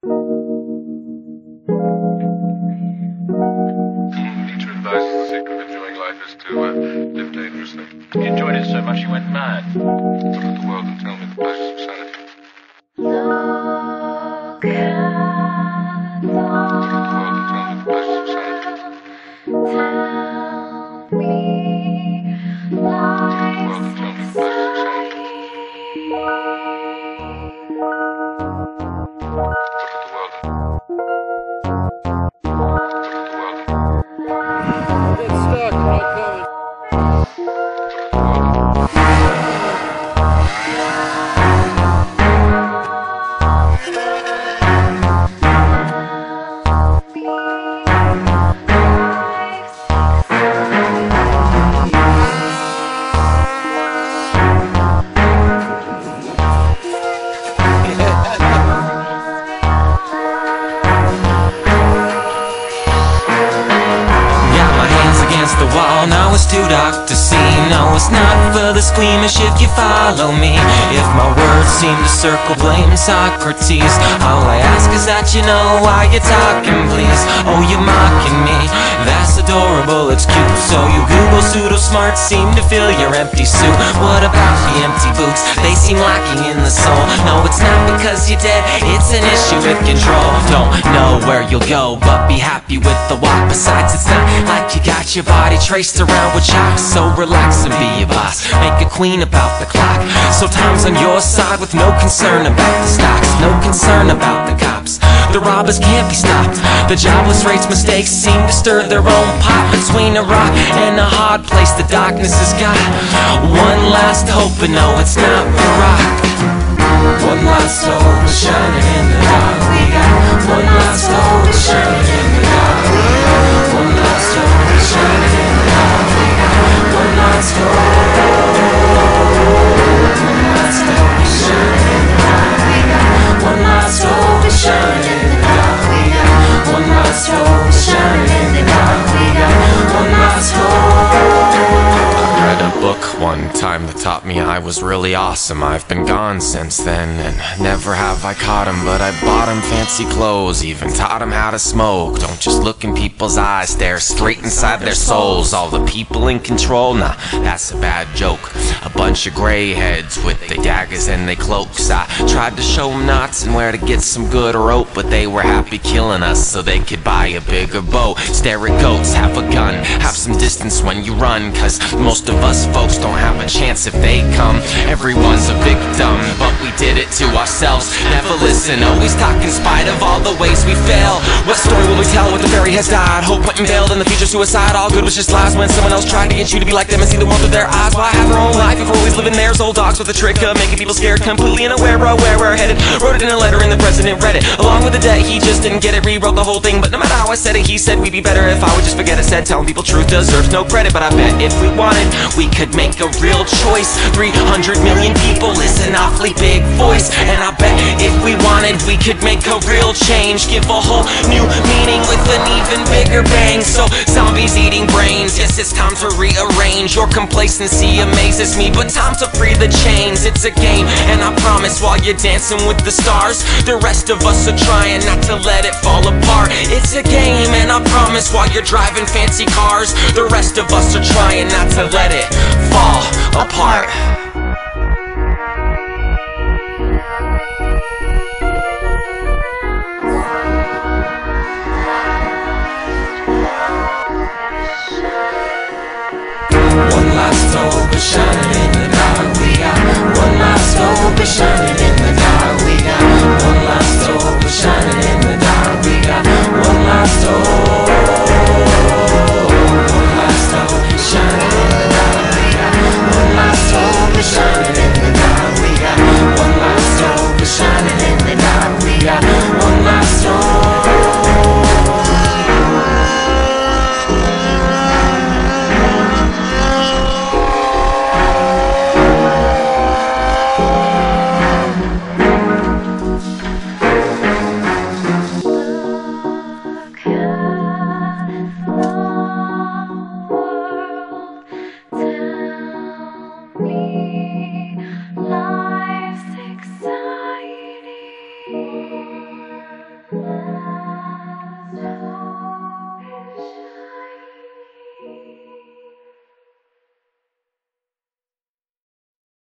The secret of enjoying life is to live dangerously. You enjoyed it so much you went mad. Look at the world and tell me the pleasures of sanity. I'm wall, now it's too dark to see. No, it's not for the squeamish if you follow me. If my words seem to circle blame Socrates, all I ask is that you know why you're talking, please. Oh, you're mocking me, that's adorable, it's cute. So you Google pseudo smart, seem to fill your empty suit. What about the empty boots? They seem lacking in the soul. No, it's not because you're dead, it's an issue with control. Don't know where you'll go, but be happy with the walk. Besides, it's not like you got your body traced around with chalk. So relax and be a boss. Make a queen about the clock. So time's on your side with no concern about the stocks, no concern about the cops. The robbers can't be stopped. The jobless rates mistakes seem to stir their own pot between a rock and a hard place. The darkness has got one last hope, and no, it's not the rock. One time that taught me I was really awesome. I've been gone since then, and never have I caught him. But I bought him fancy clothes, even taught him how to smoke. Don't just look in people's eyes, stare straight inside their souls. All the people in control, nah, that's a bad joke. A bunch of gray heads with their daggers and their cloaks. I tried to show them knots and where to get some good rope, but they were happy killing us so they could buy a bigger bow. Stare at goats, have a gun, have some distance when you run, cause most of us folks don't have a chance if they come. Everyone's a victim, but we did it to ourselves. Never listen, always talk in spite of all the ways we fail. What story will we tell when the fairy has died? Hope went and veiled in the future suicide. All good was just lies when someone else tried to get you to be like them and see the world through their eyes. Why have our own life if we're always living theirs? Old dogs with a trick of making people scared, completely unaware of where we're headed. Wrote it in a letter and the president read it. Along with the debt, he just didn't get it. Rewrote the whole thing, but no matter how I said it, he said we'd be better if I would just forget it. Said telling people truth deserves no credit, but I bet if we wanted, we could make a real choice. 300 million people is an awfully big voice, and I bet if we wanted, we could make a real change. Give a whole new meaning with an even bigger bang. So zombies eating brains, yes, it's time to rearrange. Your complacency amazes me, but time to free the chains. It's a game, and I promise while you're dancing with the stars, the rest of us are trying not to let it fall apart. It's a game, and I promise while you're driving fancy cars, the rest of us are trying not to let it fall apart. One last hope is shining in the dark. We are one last hope is shining.